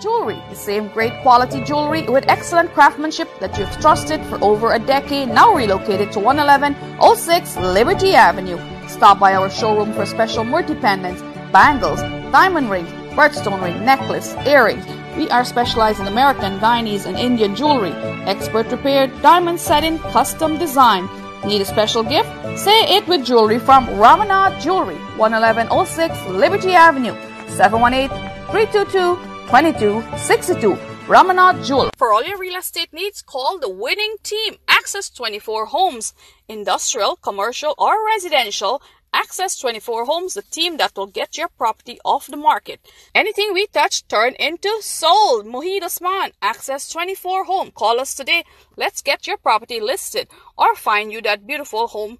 Jewelry, the same great quality jewelry with excellent craftsmanship that you've trusted for over a decade, now relocated to 11106 Liberty Avenue. Stop by our showroom for special multi pendants, bangles, diamond rings, birthstone ring, necklace, earrings. We are specialized in American, Guyanese, and Indian jewelry. Expert repaired, diamond setting, custom design. Need a special gift? Say it with jewelry from Ramana Jewelry, 11106 Liberty Avenue, 718 322 2262. Ramanath Jewel. For all your real estate needs, call the winning team. Access 24 Homes. Industrial, commercial, or residential. Access 24 Homes, the team that will get your property off the market. Anything we touch, turn into sold. Mohid Osman, Access 24 Home. Call us today. Let's get your property listed or find you that beautiful home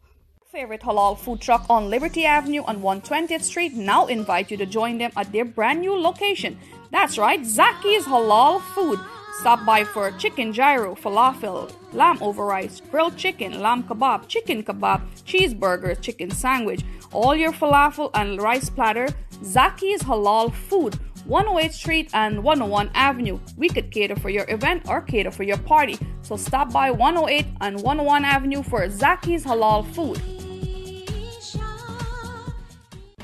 favorite halal food truck on Liberty Avenue on 120th Street now invite you to join them at their brand new location. That's right, Zaki's Halal Food. Stop by for chicken gyro, falafel, lamb over rice, grilled chicken, lamb kebab, chicken kebab, cheeseburger, chicken sandwich, all your falafel and rice platter. Zaki's Halal Food, 108 Street and 101 Avenue. We could cater for your event or cater for your party. So stop by 108 and 101 Avenue for Zaki's Halal Food.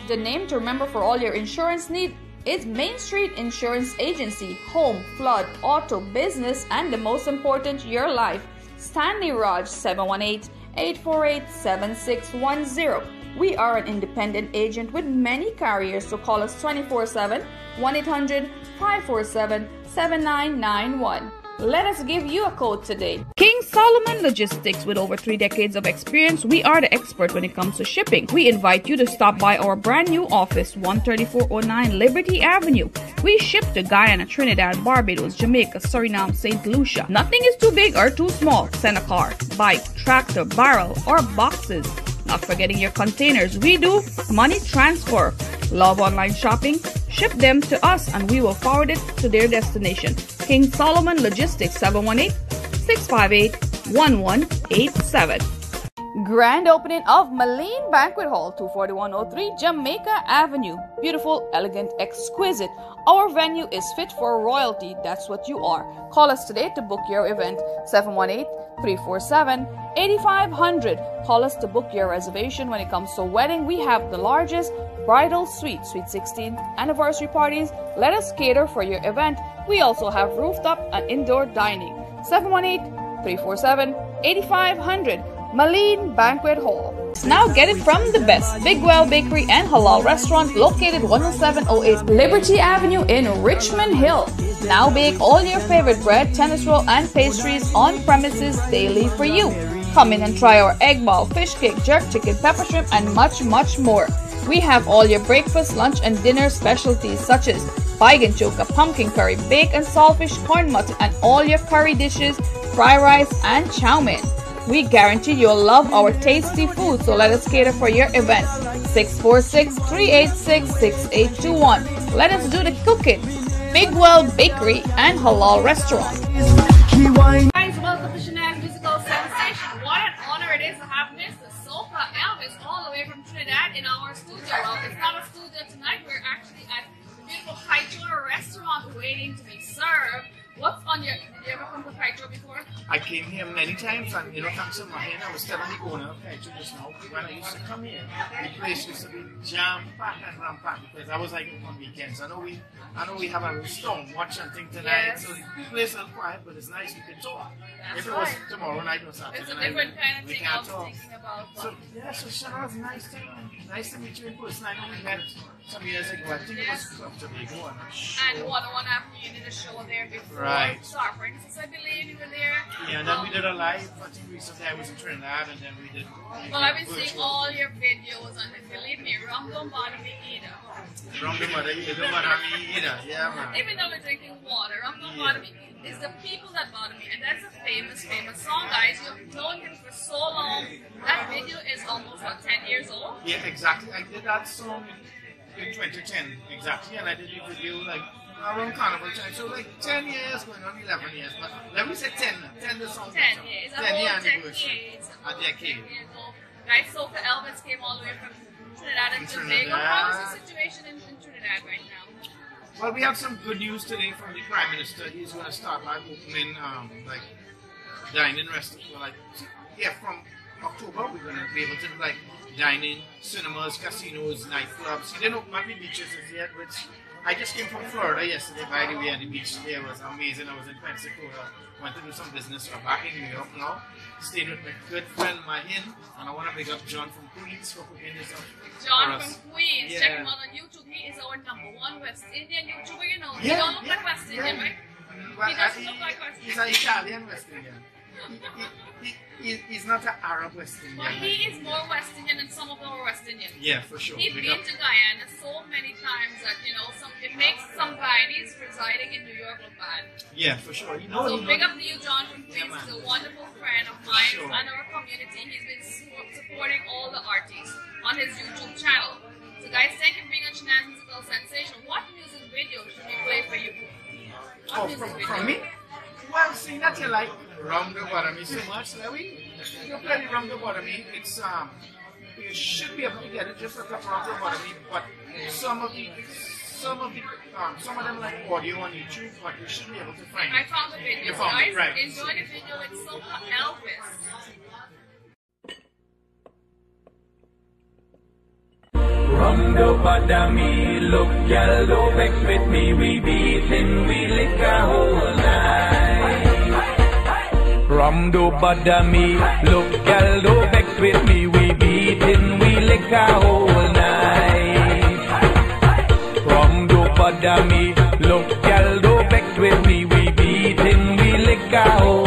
The name to remember for all your insurance need is Main Street Insurance Agency. Home, flood, auto, business, and the most important, your life. Stanley Raj 718 848 7610. We are an independent agent with many carriers, so call us 24 7 1 800 547 7991. Let us give you a code today. King Solomon Logistics, with over three decades of experience, we are the expert when it comes to shipping. We invite you to stop by our brand new office, 13409 Liberty Avenue. We ship to Guyana, Trinidad, Barbados, Jamaica, Suriname, St. Lucia. Nothing is too big or too small. Send a car, bike, tractor, barrel, or boxes. Not forgetting your containers. We do money transfer. Love online shopping? Ship them to us and we will forward it to their destination. King Solomon Logistics 718 658 1187. Grand opening of Maline Banquet Hall, 24103 Jamaica Avenue. Beautiful, elegant, exquisite. Our venue is fit for royalty. That's what you are. Call us today to book your event 718 347 8500. Call us to book your reservation when it comes to wedding. We have the largest bridal suite, Suite 16 anniversary parties. Let us cater for your event. We also have rooftop and indoor dining. 718 347 8500. Maline Banquet Hall. Now get it from the best Big Well Bakery and Halal Restaurant located 10708 Liberty Avenue in Richmond Hill. Now bake all your favorite bread, tennis roll, and pastries on premises daily for you. Come in and try our egg ball, fish cake, jerk chicken, pepper shrimp, and much, much more. We have all your breakfast, lunch, and dinner specialties such as Baigan choka, pumpkin curry, bake and saltfish, corn mutton, and all your curry dishes, fry rice, and chow mein. We guarantee you'll love our tasty food, so let us cater for your event. 646 386 6821. Let us do the cooking. Bigwell Bakery and Halal Restaurant. Guys, welcome to Shanaz Musical Sensation. What an honor it is to have Mr. Soca Elvis all the way from Trinidad in our studio. Well, it's not a studio tonight. We're actually at the beautiful Kaitoa restaurant waiting to be served. What's on your? Did you ever come to Kaitoa before? I came here many times and you know thanks to Mahin, I was telling the owner of Kaiju just now when I used to come here, the place used to be jam packed and ram packed because I was like on weekends. I know we I know we have a storm watch and thing tonight, Yes. so the place is quiet but it's nice we can talk. That's if it was right. tomorrow night or Saturday It's a night, different kind of we thing I can't was talk. thinking about. So yeah, so Shanaz nice to nice to meet you in person. I know we met some years ago. I think it was Yes. Club Jamaica one. and one one after you did a show there before. Right. Star Princess, I believe you were there. Yeah, and then we did a live. I think recently I was in Trinidad, and then we did. Well, I've been seeing all your videos, and believe me, Rum don't bother me either. From the mother, you don't bother me either. Yeah, man. Even though we're drinking water, Rum don't Yeah. bother me. It's the people that bother me, and that's a famous, famous song, guys. You've known him for so long. That video is almost what 10 years old. Yeah, exactly. I did that song in, in 2010, exactly, and I did the video like around Carnival time. So like 10 years, going on 11 years, but let me say 10. 10 the song. 10 years. A 10 whole year anniversary. A decade. years old. Guys, Soca Elvis came all the way from Trinidad and Tobago. How is the situation in, in Trinidad right now? Well, we have some good news today from the Prime Minister. He's going to start like opening um, like dining restaurants. Well, like yeah, from October we're going to be able to like dine in cinemas, casinos, nightclubs. He didn't open up the beaches as yet, which I just came from Florida yesterday. By the way, and the beach there was amazing. I was in Pensacola. Went to do some business. I'm back in New York now. Staying with my good friend Mahin, and I want to pick up John from Queens for cooking this up John from Queens. Yeah. Check him out on YouTube. He is our number one West Indian YouTuber. You know, he Yeah, don't look yeah, like West Indian, yeah. right? Well, He doesn't uh, look like West He's an Italian West Indian. He, he, he, he's not an Arab West Indian. But he is more West Indian than some of our West Indians. Yeah, for sure. He's been to Guyana so many times that you know some it makes some Guyanese residing in New York look bad. Yeah, for sure. You know, So you big know, up to you, John from Queens. man. He's a wonderful friend of mine Sure. and our community. He's been su- supporting all the artists on his YouTube channel. So guys, thank you for being on Shanaz Musical Sensation. What music video should we play for you? What oh, from, from me? Well, seeing that you like Rum Don't Bother Me so much, let me you play Rum Don't Bother Me. It's um, you should be able to get it just a couple of the Bottomy, but some of the some of the um, some of them like audio on YouTube, but you should be able to find I it. found the video. You found it, right. Enjoy the video with Soca Elvis. Rum do bother me, look, y'all do vex with me, we beatin', we lick a whole night. Rum do bother me, look, y'all do vex with me, we beatin', we lick a whole night. Rum do bother me, look, y'all do vex with me, we beatin', we lick a whole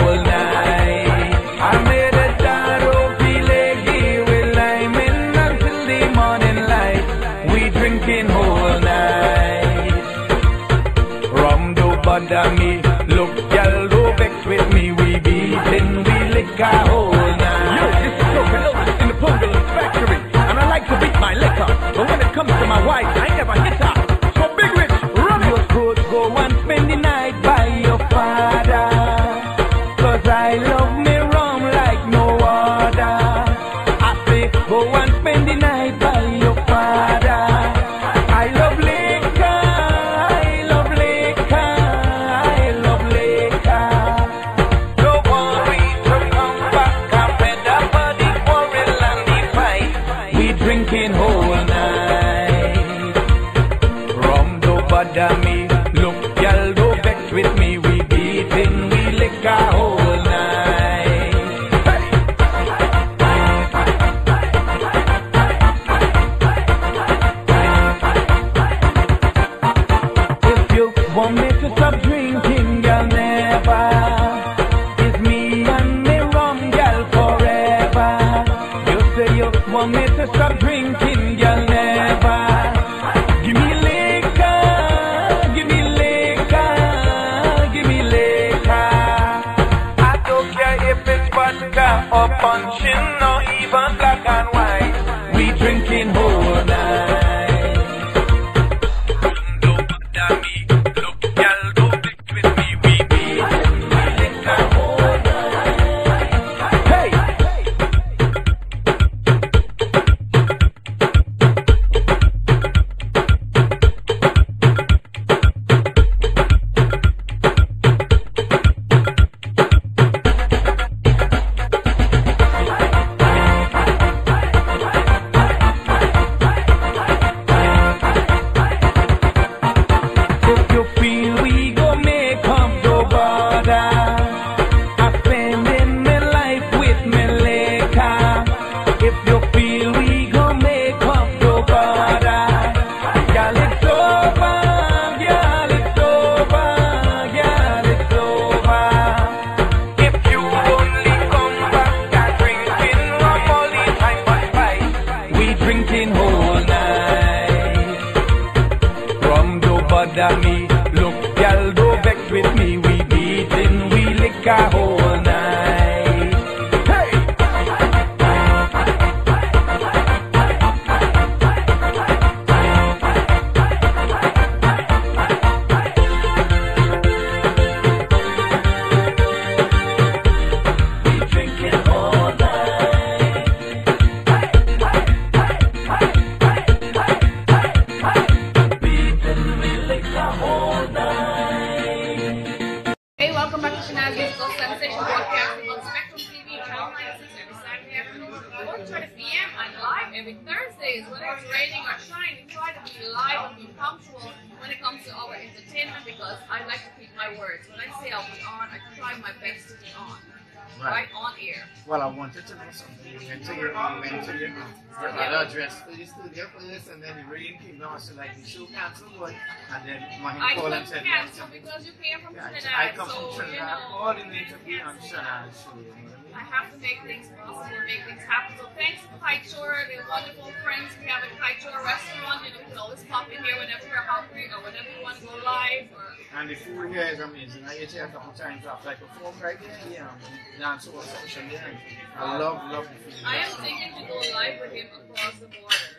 comes to my wife, I never hit her. So big rich, run it. You go and spend the night by your punching or even black On Spectrum TV, Channel 96 every Saturday afternoon, 4.30 p.m. live every Thursdays. Whether it's raining or shining, we try to be live and be punctual when it comes to our entertainment because I like to keep my words. When I say I'll be on, I try my best to be on. Right, Right. on air. Well, I wanted to know something. You went to your, you went to your, um, your other address for the studio for this, and then the rain came down, so like the show canceled, but, and then Mahim I called couldn't and said, cancel because you came from yeah, Trinidad. I come so, from you know, all in need to be on Trinidad show, you. know what I have to make things possible, and make things happen. So thanks to Shore, the wonderful friends we have at Shore Restaurant. You know, we can always pop in here whenever we're hungry or whenever we want to go live. Or And the food here is amazing. I ate here a couple times after I performed right there, yeah, dance over section there. I love, love the food. I am thinking to go live with him across the border.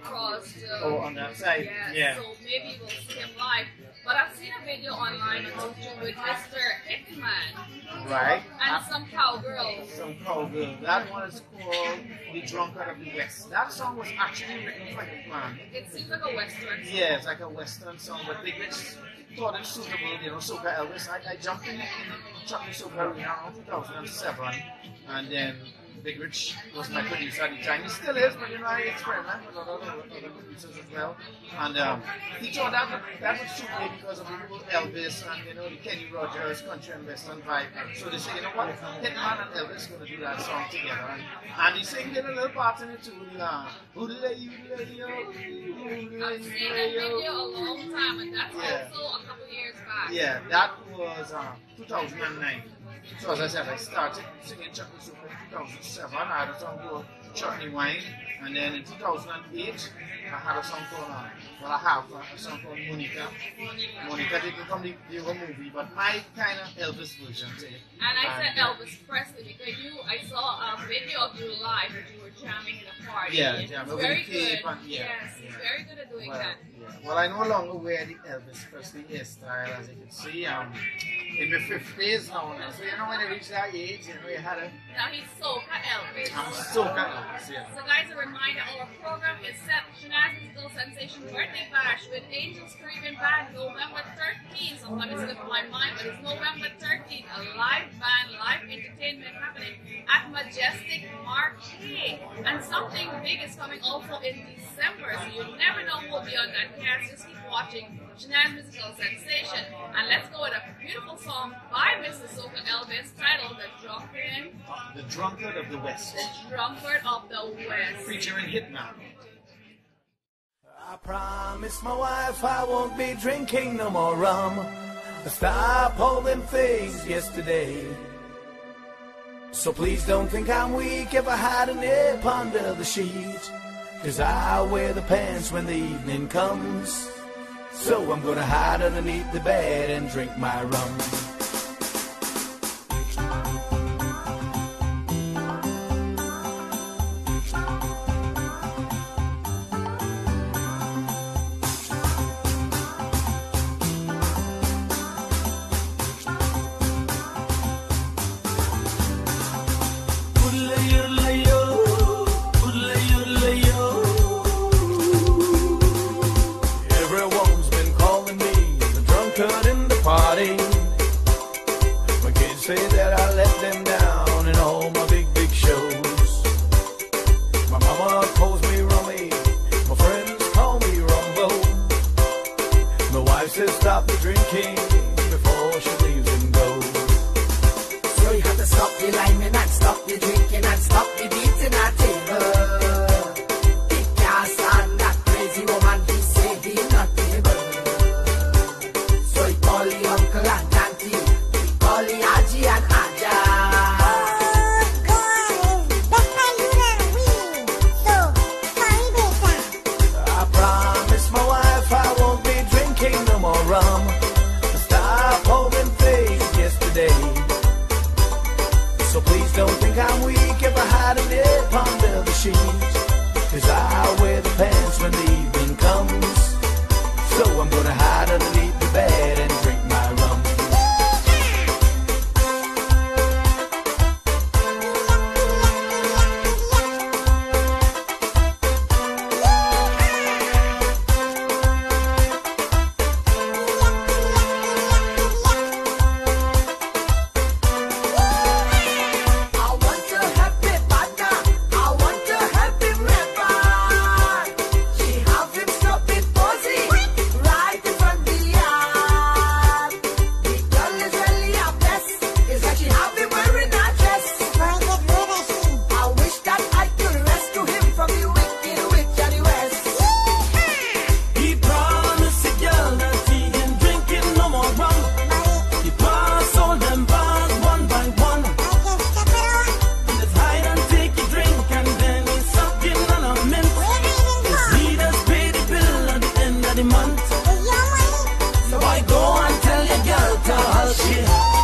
Across the Oh, on that side? Yeah, Yeah. So maybe we'll see him live. But I've seen a video online on YouTube with Mr. Hitman Right? and some cowgirls. some cowgirl. That one is called The Drunkard of the West. That song was actually written for Hitman. It seems like a western. song. Yeah, it's like a western song, but Big Rich thought it suitable, you know, Soca Elvis. I, I jumped in, in the Chuck Soca Arena around 2007, and then Big Rich was my producer at the time. He still is, but you know, I experiment with other, other producers as well. And um, he thought that would, that would suit me because of Elvis and, you know, the Kenny Rogers country and western vibe. So they say, you know what, Hitman and Elvis going to do that song together. And, and he sang a little part in it too. Uh, Oodle-ay, oodle-ay, yo, I've seen that video a long time, and that's Yeah. also a couple years back. Yeah, that was uh, 2009. So as I said, I started singing Soup in 2007. I had a song called Chutney Wine. And then in 2008, I had a song called, uh, well I have uh, a song called Monica. Monica didn't come the, the movie, but my kind of Elvis version. Say. And I said Elvis Presley because you, I saw a video of you live when you were jamming in a party. Yeah, It's jamming very good. and- yeah, yes, he's very good at doing Well, that. yeah. well, I no longer wear the Elvis Presley hairstyle, as you can see. Um, in my 50s now, now. So, you know, when I reach that age, you know, you had a, Now he's Soca Elvis. I'm so kind Elvis, yeah. So guys, a reminder, our program is set Shanaz Musical Sensation Birthday Bash with Angels Caribbean Band November 13th. Sometimes it's my mind, but it's November 13th. A live band, live entertainment happening at Majestic Marquee. And something big is coming also in December, so you never know who will be on that cast. Just keep watching Shanaz Musical Sensation. And let's go with a beautiful song by Mr. Soca Elvis titled The Drunkard, The Drunkard of the West. The Drunkard of the West. Featuring Hitman. I promised my wife I won't be drinking no more rum. I stopped all them things yesterday. So please don't think I'm weak if I hide a nip under the sheet. Cause I wear the pants when the evening comes. So I'm gonna hide underneath the bed and drink my rum. Them down the month. So why go and tell your girl to hush it?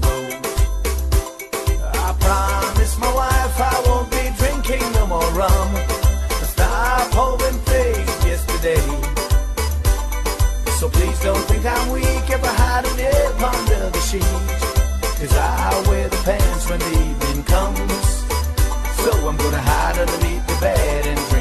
Boat. I promised my wife I won't be drinking no more rum. I stopped holding yesterday. So please don't think I'm weak if I hide under the sheet. Cause I wear the pants when the evening comes. So I'm gonna hide underneath the bed and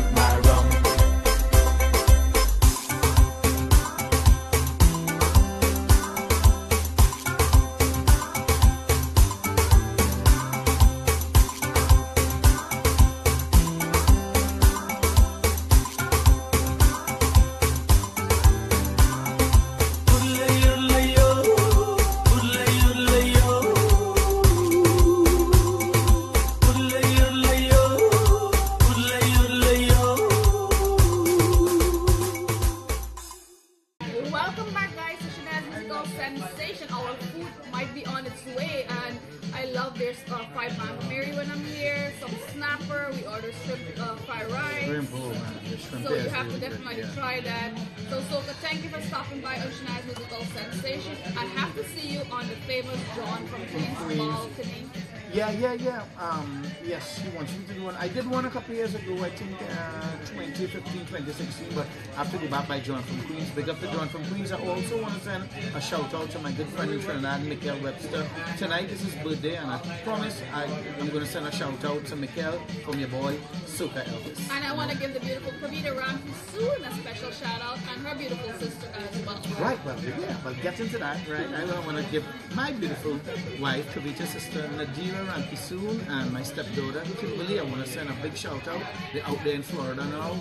Sensation. Our food might be on its way, and I love their uh, fried man Mary when I'm here. Some snapper. We order shrimp uh, fried rice. Shrimp, oh man, shrimp So you have to good, definitely yeah. try that. So Soca, thank you for stopping by on Shanaz Musical Sensation. I have to see you on the famous John from Queen's Queens. Balcony. Yeah, yeah, yeah. Um, yes, he wants me to do one. I did one a couple years ago, I think uh, 2015, 2016, but after the back by John from Queens. Big up to John from Queens. I also want to send a shout out to my good friend in Trinidad, Michael Webster. Tonight is his birthday, and I promise I, I'm going to send a shout out to Michael from your boy, Soca Elvis. And I want to give the beautiful Kavita Ramki Soon a special shout out and her beautiful sister as well. Right, well, yeah, well, get into that, right? I want to give my beautiful wife, Kavita's sister, Nadira Ramkissoon, and my stepdaughter, Kimberly. I want to send a big shout out. They're out there in Florida now,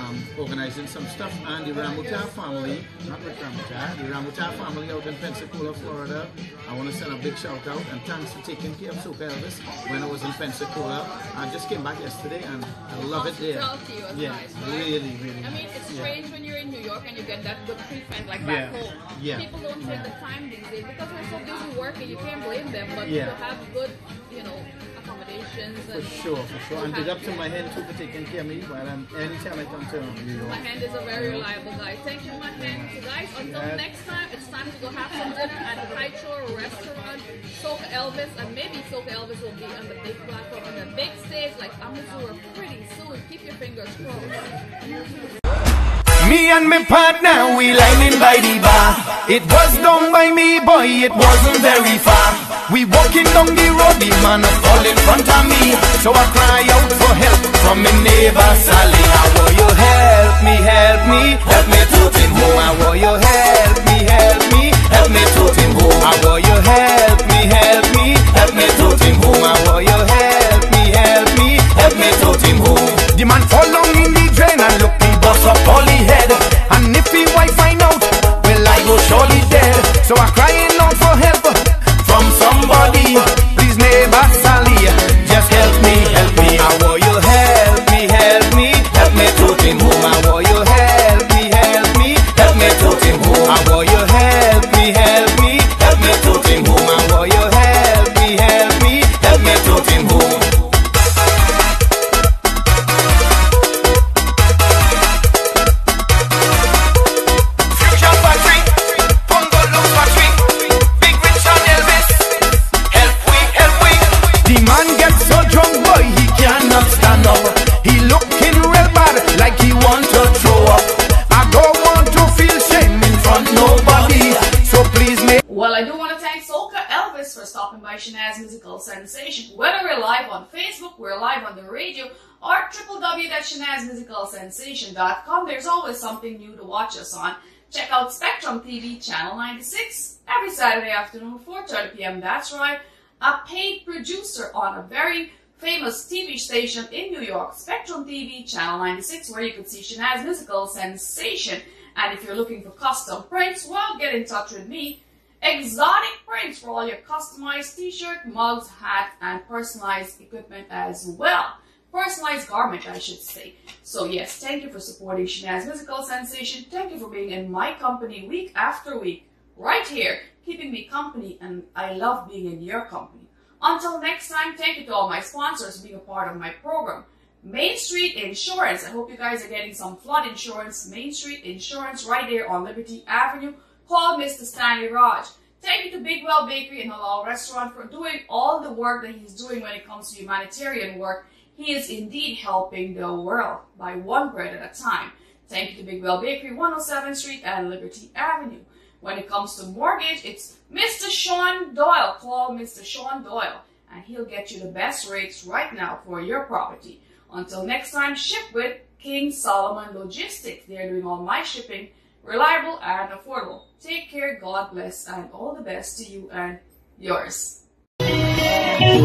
um, organizing some stuff. And the Ramuta family, not Rick Ramuta, the Ramuta family out in Pensacola, Florida. I want to send a big shout out and thanks for taking care of Soca Elvis when I was in Pensacola. I just came back yesterday and I love it there. Yeah, nice, right? really, really I mean, it's Yeah. strange when you're in New York and you get that good pre-fed like back Yeah. home. Yeah. People don't take the time these days because we're so busy working. You can't blame them, but Yeah. to have good, you know, accommodations. For and sure, for sure. And big up to Mahin too for taking care of me while I'm anytime I come to New York. Mahin is a very reliable guy. Thank you, Mahin. So guys, until Yeah. next time, it's time to go have some dinner at the High Shore Restaurant. Soca Elvis, and maybe Soca Elvis will be on the big platform on the big stage like Amazura pretty soon. Keep your fingers crossed. And my partner, we lining by the bar. It was done by me, boy, it wasn't very far. We walking down the road, the man a fall in front of me. So I cry out for help from my neighbor Sally. How will you help me, help me, help me to him home? How will you help me, help me, help me to him home? How will you help me, help me, help me to him home? How will you So I crying www.shanazmusicalsensation.com, there's always something new to watch us on. Check out Spectrum TV Channel 96 every Saturday afternoon, 4.30 p.m. That's right. A paid producer on a very famous TV station in New York, Spectrum TV Channel 96, where you can see Shanaz Musical Sensation. And if you're looking for custom prints, well, get in touch with me. Exotic prints for all your customized t-shirt, mugs, hat, and personalized equipment as well. Personalized garment, I should say. So yes, thank you for supporting Shanaz Musical Sensation. Thank you for being in my company week after week, right here, keeping me company, and I love being in your company. Until next time, thank you to all my sponsors being a part of my program. Main Street Insurance. I hope you guys are getting some flood insurance. Main Street Insurance right there on Liberty Avenue. Call Mr. Stanley Raj. Thank you to Big Well Bakery and Halal Restaurant for doing all the work that he's doing when it comes to humanitarian work. He is indeed helping the world by one bread at a time. Thank you to Big Well Bakery, 107th Street and Liberty Avenue. When it comes to mortgage, it's Mr. Sean Doyle. Call Mr. Sean Doyle and he'll get you the best rates right now for your property. Until next time, ship with King Solomon Logistics. They're doing all my shipping, reliable and affordable. Take care, God bless, and all the best to you and yours. Grand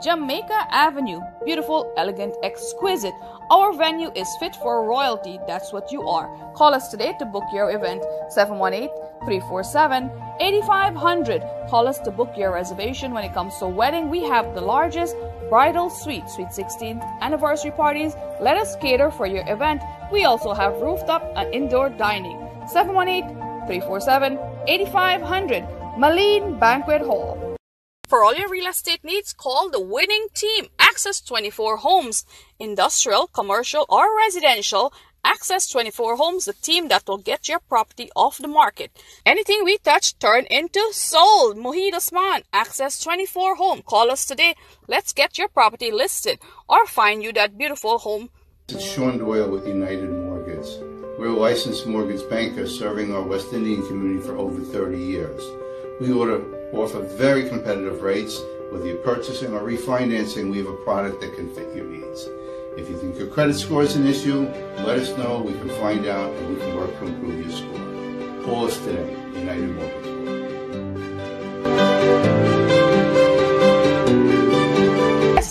Jamaica Avenue. Beautiful, elegant, exquisite. Our venue is fit for royalty. That's what you are. Call us today to book your event 718 347 8500. Call us to book your reservation when it comes to wedding. We have the largest bridal suite, Suite 16 anniversary parties. Let us cater for your event. We also have rooftop and indoor dining. 718 347 8500. Maline Banquet Hall. For all your real estate needs, call the winning team. Access 24 Homes, industrial, commercial, or residential. Access 24 Homes, the team that will get your property off the market. Anything we touch turn into sold. Mohid Osman, Access 24 Home. Call us today. Let's get your property listed or find you that beautiful home. Is Sean Doyle with United Mortgage. We're a licensed mortgage banker serving our West Indian community for over 30 years. We order, offer very competitive rates. Whether you're purchasing or refinancing, we have a product that can fit your needs. If you think your credit score is an issue, let us know. We can find out and we can work to improve your score. Call us today, United Mortgage.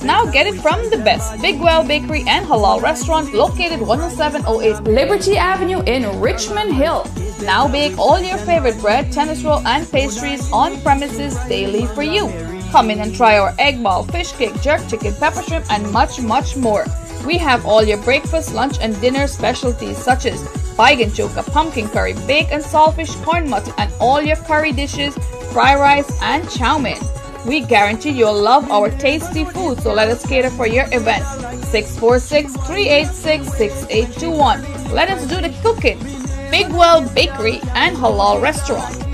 Now get it from the best. Big Well Bakery and Halal Restaurant located 10708 Liberty Avenue in Richmond Hill. Now bake all your favorite bread, tennis roll, and pastries on premises daily for you. Come in and try our egg ball, fish cake, jerk chicken, pepper shrimp, and much, much more. We have all your breakfast, lunch, and dinner specialties such as baigan choka, pumpkin curry, bake and saltfish, corn mutton, and all your curry dishes, fry rice, and chow mein. We guarantee you'll love our tasty food, so let us cater for your event. 646 386 6821. Let us do the cooking. Big Well Bakery and Halal Restaurant.